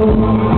Mm-hmm.